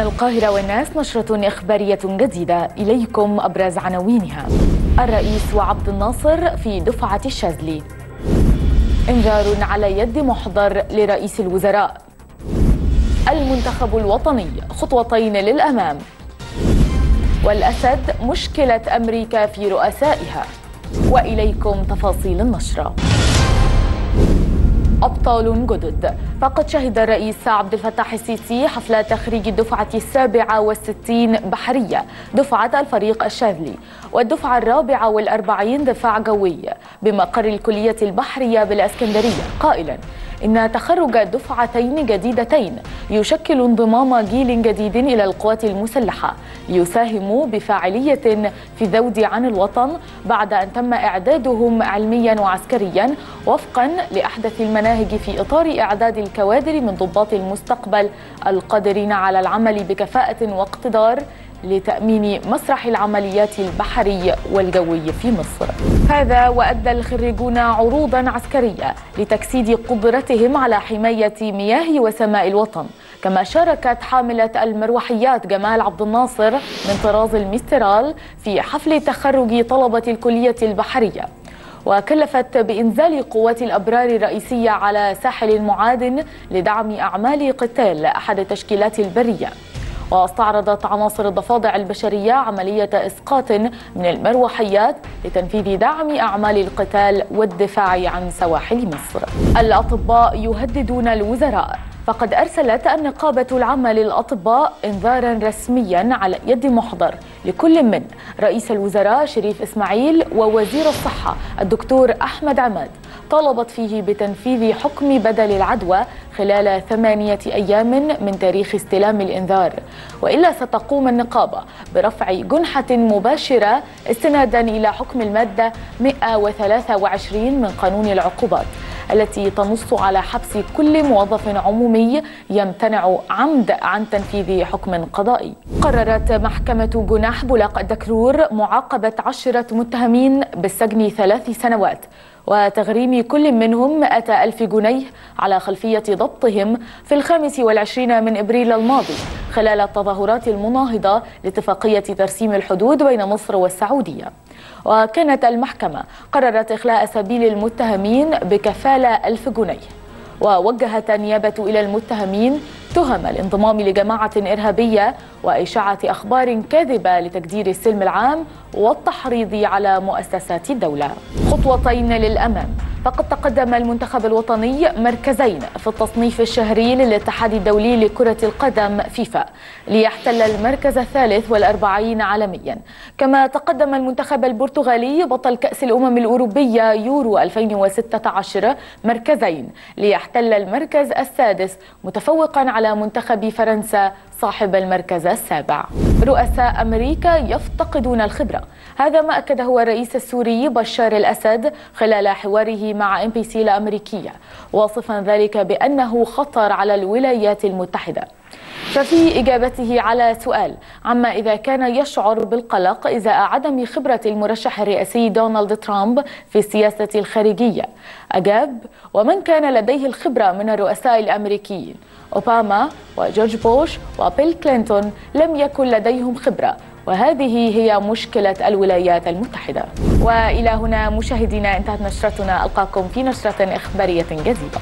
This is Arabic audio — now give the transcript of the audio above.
القاهرة والناس نشرة إخبارية جديدة إليكم أبرز عناوينها. الرئيس وعبد الناصر في دفعة الشاذلي. إنذار على يد محضر لرئيس الوزراء. المنتخب الوطني خطوتين للأمام. والأسد مشكلة أمريكا في رؤسائها. وإليكم تفاصيل النشرة. أبطال جدد. فقد شهد الرئيس عبد الفتاح السيسي حفل تخريج الدفعة السابعة والستين بحرية دفعة الفريق الشاذلي والدفعة الرابعة والأربعين دفاع جوي بمقر الكلية البحرية بالإسكندرية. قائلا إن تخرج دفعتين جديدتين يشكل انضمام جيل جديد إلى القوات المسلحة ليساهموا بفاعلية في الذود عن الوطن بعد أن تم إعدادهم علميا وعسكريا وفقا لأحدث المناهج في إطار إعداد الكوادر من ضباط المستقبل القادرين على العمل بكفاءة واقتدار لتأمين مسرح العمليات البحري والجوي في مصر. هذا وأدى الخريجون عروضا عسكرية لتجسيد قدرتهم على حماية مياه وسماء الوطن. كما شاركت حاملة المروحيات جمال عبد الناصر من طراز المسترال في حفل تخرج طلبة الكلية البحرية. وكلفت بإنزال قوات الأبرار الرئيسية على ساحل معاد لدعم أعمال قتال أحد التشكيلات البرية. واستعرضت عناصر الضفادع البشرية عملية إسقاط من المروحيات لتنفيذ دعم أعمال القتال والدفاع عن سواحل مصر. الأطباء يهددون الوزراء. فقد أرسلت النقابة العامة للأطباء إنذارا رسميا على يد محضر لكل من رئيس الوزراء شريف إسماعيل ووزير الصحة الدكتور أحمد عماد. طالبت فيه بتنفيذ حكم بدل العدوى خلال ثمانية أيام من تاريخ استلام الإنذار. وإلا ستقوم النقابة برفع جنحة مباشرة استنادا إلى حكم المادة 123 من قانون العقوبات. التي تنص على حبس كل موظف عمومي يمتنع عمد عن تنفيذ حكم قضائي. قررت محكمة جناح بولاق الدكرور معاقبة عشرة متهمين بالسجن ثلاث سنوات وتغريم كل منهم مئة ألف جنيه على خلفية ضبطهم في الخامس والعشرين من إبريل الماضي خلال التظاهرات المناهضة لاتفاقية ترسيم الحدود بين مصر والسعودية. وكانت المحكمة قررت إخلاء سبيل المتهمين بكفالة ألف جنيه. ووجهت النيابة إلى المتهمين تهم الانضمام لجماعة إرهابية وإشاعة أخبار كاذبة لتجدير السلم العام والتحريض على مؤسسات الدولة. خطوتين للأمام. فقد تقدم المنتخب الوطني مركزين في التصنيف الشهري للاتحاد الدولي لكرة القدم فيفا ليحتل المركز الثالث والأربعين عالميا. كما تقدم المنتخب البرتغالي بطل كأس الأمم الأوروبية يورو 2016 مركزين ليحتل المركز السادس متفوقا على منتخب فرنسا صاحب المركز السابع. رؤساء أمريكا يفتقدون الخبرة. هذا ما أكده الرئيس السوري بشار الأسد خلال حواره مع إم بي سي الأمريكية. واصفا ذلك بأنه خطر على الولايات المتحدة. ففي إجابته على سؤال عما إذا كان يشعر بالقلق إزاء عدم خبرة المرشح الرئاسي دونالد ترامب في السياسة الخارجية. أجاب ومن كان لديه الخبرة من الرؤساء الأمريكيين أوباما وجورج بوش وبيل كلينتون لم يكن لديهم خبرة وهذه هي مشكلة الولايات المتحدة. وإلى هنا مشاهدينا انتهت نشرتنا ألقاكم في نشرة إخبارية جديدة.